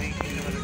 Thank you.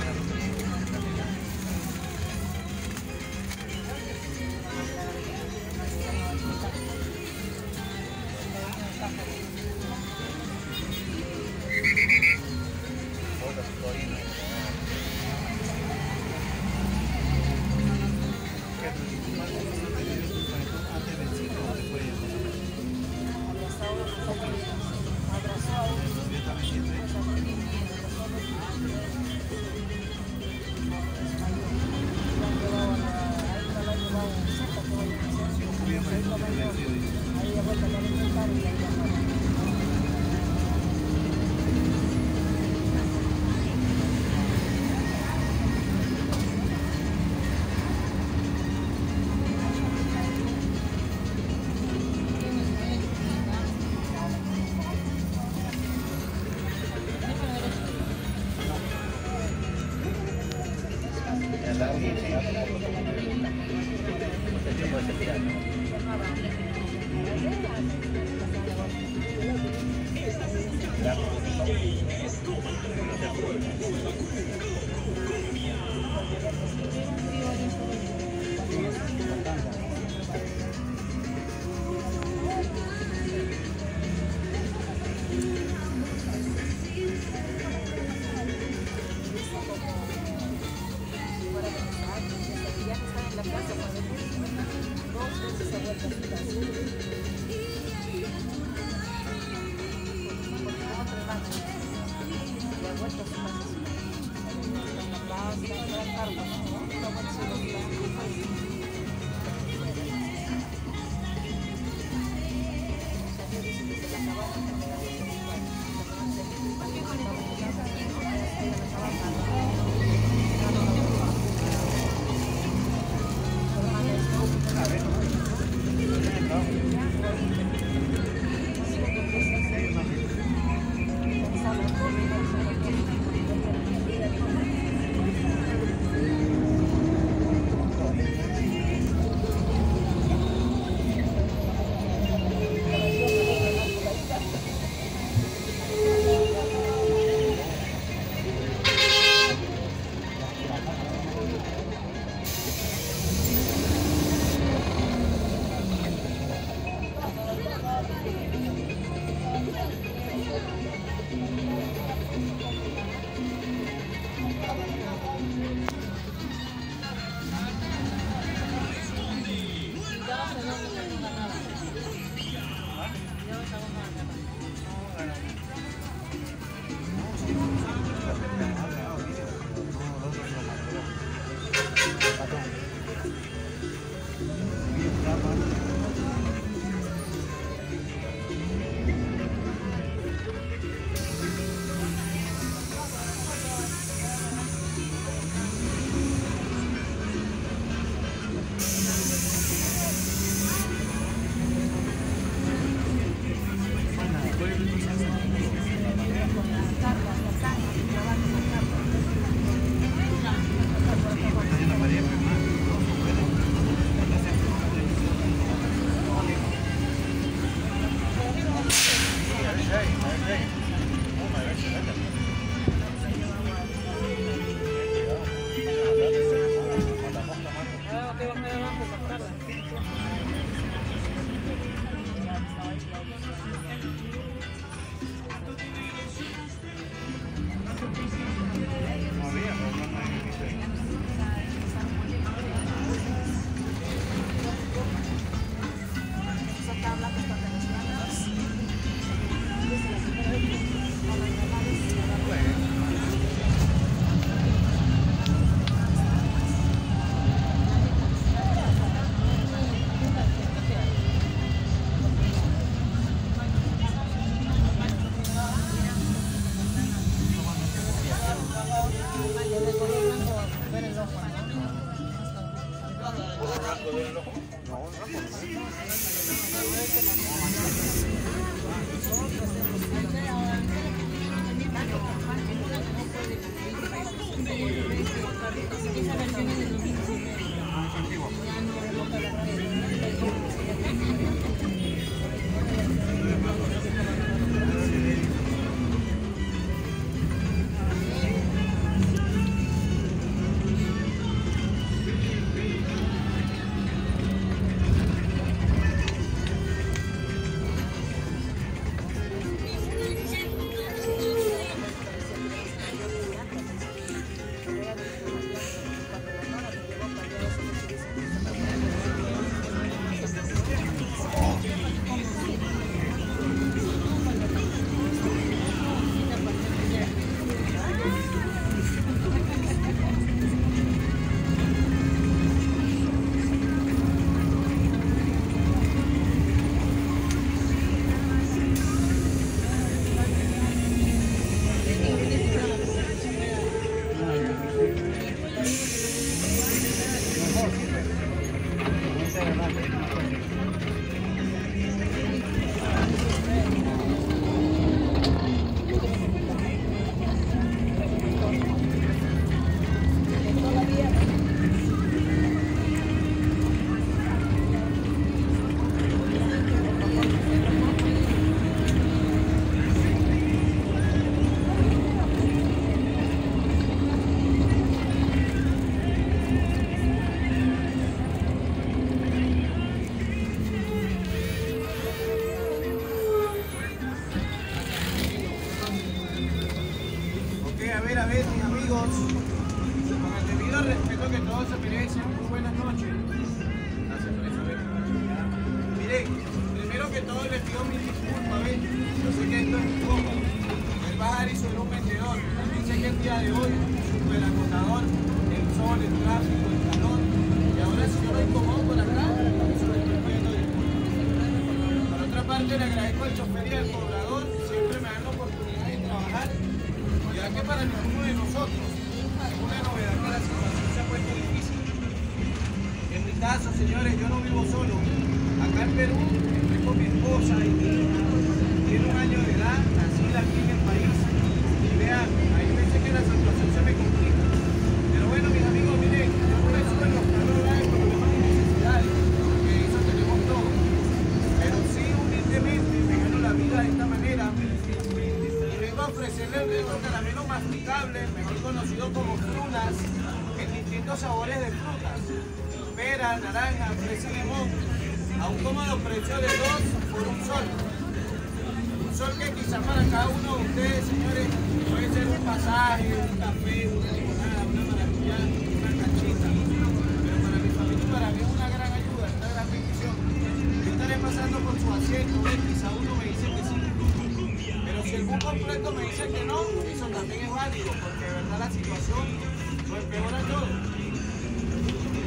Ya estamos más acá. Ah, Parte, le agradezco al chofer y al cobrador que siempre me dan la oportunidad de trabajar, ya que para ninguno de nosotros es una novedad que la situación se ha puesto difícil. En mi caso, señores, yo no vivo solo. Acá en Perú estoy con mi esposa y mi hija. Tiene un año de edad, nacida aquí en el país. Y vean, hay veces que la situación se me complica. Pero bueno, mis amigos, miren, yo no me subo en los carros de problemas y necesidades, porque eso tenemos todos. Pero sí, humildemente, me gano la vida de esta manera. Y vengo a ofrecerle estos caramelos masticables, conocidos como frunas, en distintos sabores de frutas. Pera, naranja, fresa limón. A un cómodo precio de dos por un sol. Un sol que quizás para cada uno de ustedes, señores, puede ser un pasaje, un café, una limonada, una maracuyá, una cachita. Pero para mi familia y para mí es una gran ayuda, una gran bendición. Yo estaré pasando por su asiento, quizá uno me dice que sí. Pero si el bus completo me dice que no, eso es porque de verdad la situación lo empeora todo.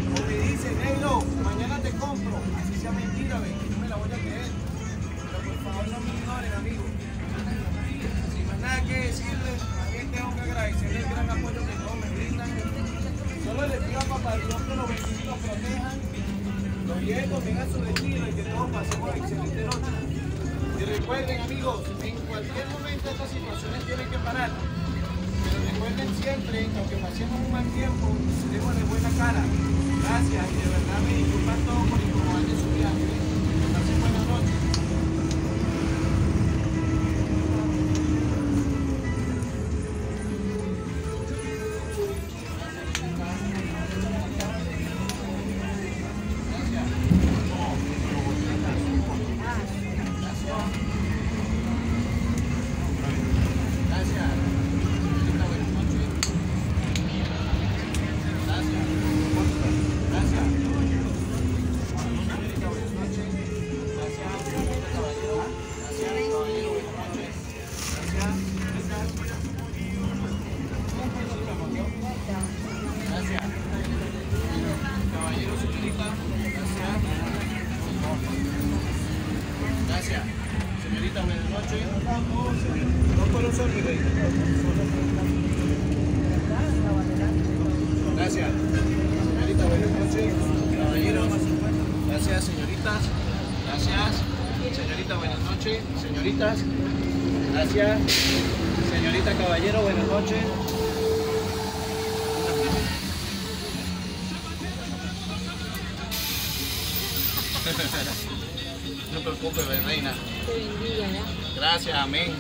O me dice, negro, mañana te compro, así sea mentira, ve, no me la voy a creer. Pero por favor no me ignoren, amigos. Sin más nada que decirles, también tengo que agradecerles el gran apoyo que todos me brindan. Solo les pido a Papá Dios que los y los protejan, los también a su destino y que todos pasemos excelente noche. Y recuerden amigos, en cualquier momento estas situaciones tienen que parar. Recuerden siempre, que aunque pasemos un mal tiempo, démosle buena cara. Gracias y de verdad me disculpan todos por incomodarles No te preocupes, reina. Te bendiga, ¿ya? Gracias, amén.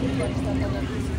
pode estar falando isso.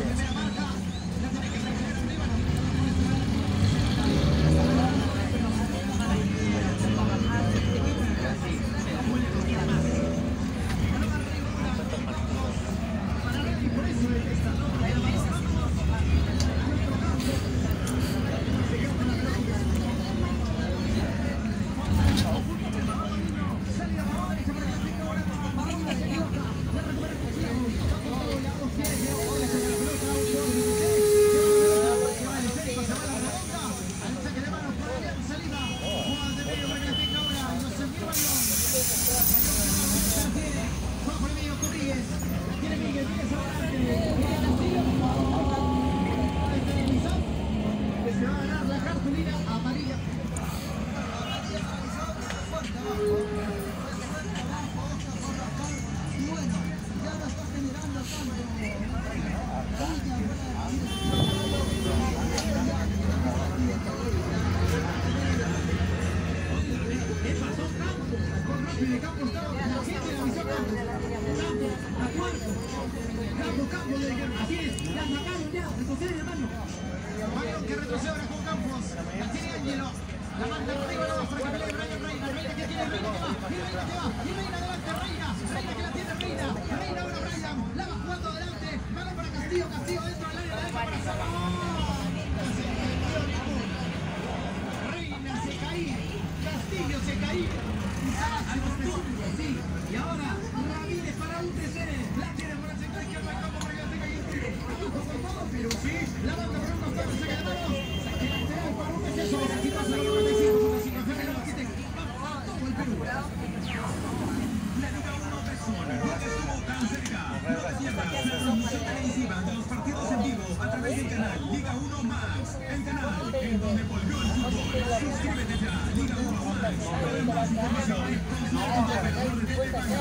Yes. de los partidos en vivo a través del canal Liga 1 Max, el canal en donde volvió el fútbol. Suscríbete ya, Liga 1 Max, para más información con desde España.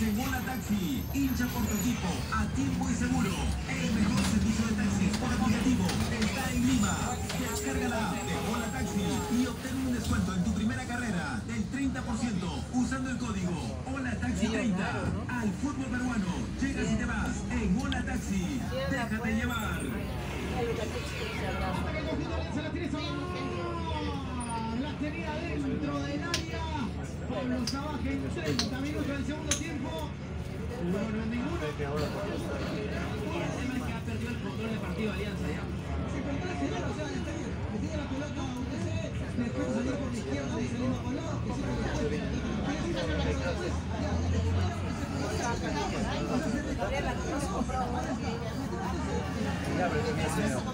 En Mola Taxi. Hincha por tu equipo, a tiempo y seguro. El mejor servicio de taxis por aplicativo está en Lima. Descarga la app de Taxi y obtén un descuento en tu primera carrera del 30% usando el código Hola Taxi 30. Al fútbol peruano, llegas y te vas en Mola Taxi. Déjate llevar. La tenía dentro del área. Pablo Sabaje 30 minutos del segundo tiempo. El tema es que ha perdido el control partido. Se el o sea, le tenía la pelota a UTC, después salió por la izquierda y salió por lado, que. Ya,